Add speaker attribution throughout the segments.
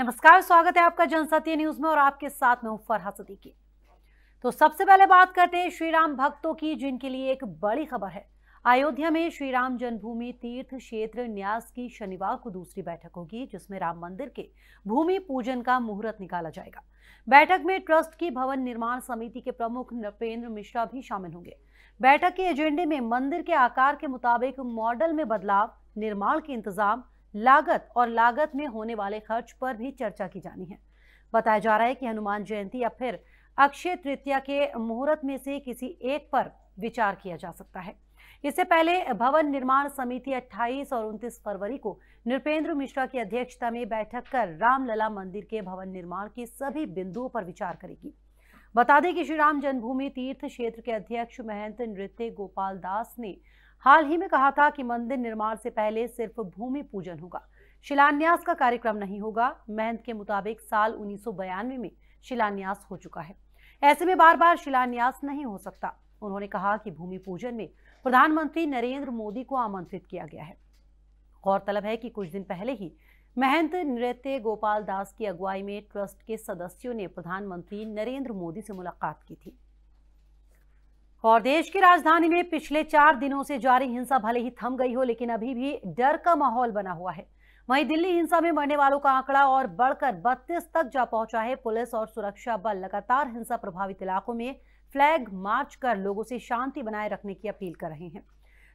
Speaker 1: नमस्कार, स्वागत है आपका जनसत्य न्यूज़ में और आपके साथ में हूँ फरहा सदीकी। तो सबसे पहले बात करते हैं श्री राम भक्तों की, जिनके लिए एक बड़ी खबर है। अयोध्या में श्री राम जन्मभूमि तीर्थ क्षेत्र न्यास की शनिवार को दूसरी बैठक होगी, जिसमें राम मंदिर के भूमि पूजन का मुहूर्त निकाला जाएगा। बैठक में ट्रस्ट की भवन निर्माण समिति के प्रमुख नृपेंद्र मिश्रा भी शामिल होंगे। बैठक के एजेंडे में मंदिर के आकार के मुताबिक मॉडल में बदलाव, निर्माण के इंतज़ाम लागत और लागत में होने वाले खर्च पर भी चर्चा की जानी है। बताया जा रहा है कि हनुमान जयंती या फिर अक्षय तृतीया के मुहूर्त में से किसी एक पर विचार किया जा सकता है। इससे पहले भवन निर्माण समिति 28 और 29 फरवरी को नृपेंद्र मिश्रा की अध्यक्षता में बैठक कर रामलला मंदिर के भवन निर्माण के सभी बिंदुओं पर विचार करेगी। बता दें कि श्री राम जन्मभूमि तीर्थ क्षेत्र के अध्यक्ष महंत नृत्य गोपाल दास ने हाल ही में कहा था कि मंदिर निर्माण से पहले सिर्फ़ भूमि पूजन होगा। शिलान्यास का कार्यक्रम नहीं होगा। महंत के मुताबिक साल उन्नीस में शिलान्यास हो चुका है। ऐसे में बार बार शिलान्यास नहीं हो सकता। उन्होंने कहा कि भूमि पूजन में प्रधानमंत्री नरेंद्र मोदी को आमंत्रित किया गया है। गौरतलब है कि कुछ दिन पहले ही महंत नृत्य गोपाल दास की अगुवाई में ट्रस्ट के सदस्यों ने प्रधानमंत्री नरेंद्र मोदी से मुलाकात की थी। और देश की राजधानी में पिछले चार दिनों से जारी हिंसा भले ही थम गई हो, लेकिन अभी भी डर का माहौल बना हुआ है। वहीं दिल्ली हिंसा में मरने वालों का आंकड़ा और बढ़कर बत्तीस तक जा पहुँचा है। पुलिस और सुरक्षा बल लगातार हिंसा प्रभावित इलाकों में फ्लैग मार्च कर लोगों से शांति बनाए रखने की अपील कर रहे हैं।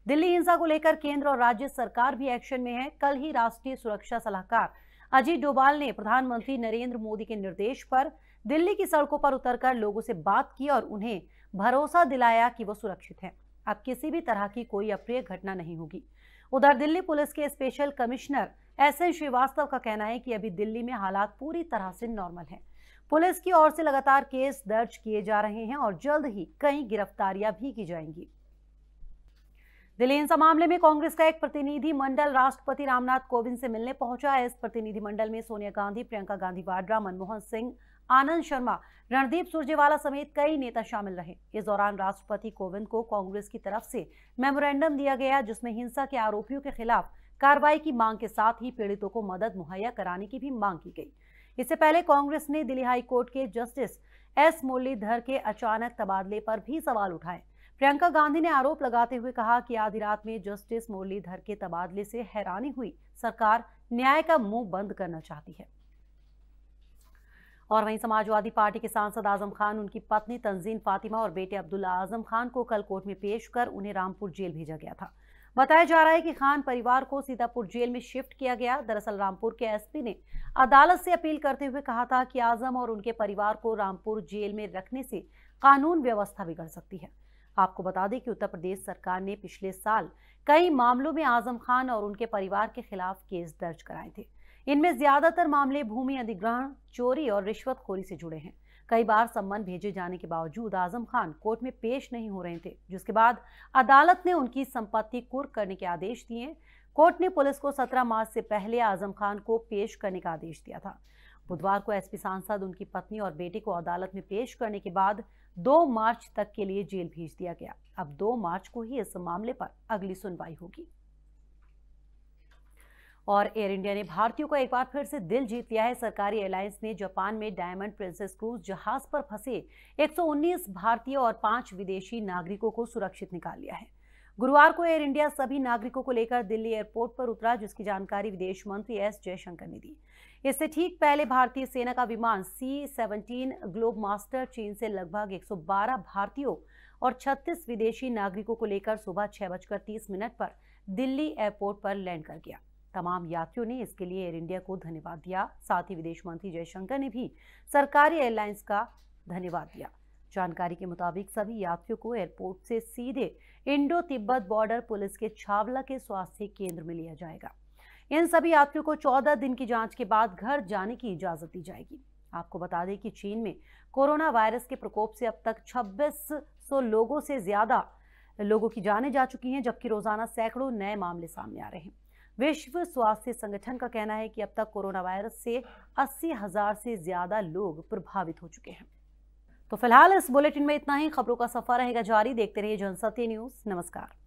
Speaker 1: दिल्ली हिंसा को लेकर केंद्र और राज्य सरकार भी एक्शन में है। कल ही राष्ट्रीय सुरक्षा सलाहकार अजीत डोभाल ने प्रधानमंत्री नरेंद्र मोदी के निर्देश पर दिल्ली की सड़कों पर उतरकर लोगों से बात की और उन्हें भरोसा दिलाया कि वो सुरक्षित हैं। अब किसी भी तरह की कोई अप्रिय घटना नहीं होगी। उधर दिल्ली पुलिस के special commissioner S N Srivastava का कहना है कि अभी दिल्ली में हालात पूरी तरह से नॉर्मल हैं। पुलिस की ओर से लगातार केस दर्ज किए जा रहे हैं और जल्द ही कई गिरफ्तारियाँ भी की जाएँगी। दिल्ली हिंसा मामले में कांग्रेस का एक प्रतिनिधि मंडल राष्ट्रपति रामनाथ कोविंद से मिलने पहुँचा। है इस प्रतिनिधि मंडल में सोनिया गांधी, प्रियंका गांधी वाड्रा, मनमोहन सिंह आनंद शर्मा, रणदीप सुरजेवाला समेत कई नेता शामिल रहे। इस दौरान राष्ट्रपति कोविंद को कांग्रेस की तरफ़ से मेमोरेंडम दिया गया, जिसमें हिंसा के आरोपियों के खिलाफ कार्रवाई की मांग के साथ ही पीड़ितों को मदद मुहैया कराने की भी मांग की गई। इससे पहले कांग्रेस ने दिल्ली हाई कोर्ट के जस्टिस एस मुरलीधर के अचानक तबादले पर भी सवाल उठाए। प्रियंका गांधी ने आरोप लगाते हुए कहा कि आधी रात में जस्टिस मुरलीधर के तबादले से हैरानी हुई। सरकार न्याय का मुँह बंद करना चाहती है। और वहीं समाजवादी पार्टी के सांसद आज़म खान, उनकी पत्नी तंजीन फातिमा और बेटे अब्दुल्ला आज़म खान को कल कोर्ट में पेश कर उन्हें रामपुर जेल भेजा गया था। बताया जा रहा है कि खान परिवार को सीतापुर जेल में शिफ्ट किया गया। दरअसल रामपुर के एसपी ने अदालत से अपील करते हुए कहा था कि आज़म और उनके परिवार को रामपुर जेल में रखने से कानून व्यवस्था बिगड़ सकती है। आपको बता दें कि उत्तर प्रदेश सरकार ने पिछले साल कई मामलों में आज़म खान और उनके परिवार के खिलाफ केस दर्ज कराए थे। इनमें ज़्यादातर मामले भूमि अधिग्रहण, चोरी और रिश्वतखोरी से जुड़े हैं। कई बार सम्मन भेजे जाने के बावजूद आज़म खान कोर्ट में पेश नहीं हो रहे थे, जिसके बाद अदालत ने उनकी संपत्ति कुर्क करने के आदेश दिए। कोर्ट ने पुलिस को 17 मार्च से पहले आज़म खान को पेश करने का आदेश दिया था। बुधवार को एसपी सांसद, उनकी पत्नी और बेटे को अदालत में पेश करने के बाद 2 मार्च तक के लिए जेल भेज दिया गया। अब 2 मार्च को ही इस मामले पर अगली सुनवाई होगी। और एयर इंडिया ने भारतीयों को एक बार फिर से दिल जीत लिया है। सरकारी एयरलाइंस ने जापान में डायमंड प्रिंसेस क्रूज जहाज़ पर फंसे 119 भारतीय और पाँच विदेशी नागरिकों को सुरक्षित निकाल लिया है। गुरुवार को एयर इंडिया सभी नागरिकों को लेकर दिल्ली एयरपोर्ट पर उतरा, जिसकी जानकारी विदेश मंत्री एस जयशंकर ने दी। इससे ठीक पहले भारतीय सेना का विमान सी सेवनटीन ग्लोब मास्टर चीन से लगभग 112 भारतीयों और 36 विदेशी नागरिकों को लेकर सुबह छह बजकर तीस मिनट पर दिल्ली एयरपोर्ट पर लैंड कर गया। तमाम यात्रियों ने इसके लिए एयर इंडिया को धन्यवाद दिया। साथ ही विदेश मंत्री जयशंकर ने भी सरकारी एयरलाइंस का धन्यवाद दिया। जानकारी के मुताबिक सभी यात्रियों को एयरपोर्ट से सीधे इंडो तिब्बत बॉर्डर पुलिस के छावला के स्वास्थ्य केंद्र में लिया जाएगा। इन सभी यात्रियों को 14 दिन की जाँच के बाद घर जाने की इजाज़त दी जाएगी। आपको बता दें कि चीन में कोरोना वायरस के प्रकोप से अब तक 2600 लोगों से ज़्यादा लोगों की जानें जा चुकी हैं, जबकि रोज़ाना सैकड़ों नए मामले सामने आ रहे हैं। विश्व स्वास्थ्य संगठन का कहना है कि अब तक कोरोना वायरस से अस्सी हज़ार से ज़्यादा लोग प्रभावित हो चुके हैं। तो फ़िलहाल इस बुलेटिन में इतना ही। खबरों का सफ़र रहेगा जारी। देखते रहिए जनसत्य न्यूज़। नमस्कार।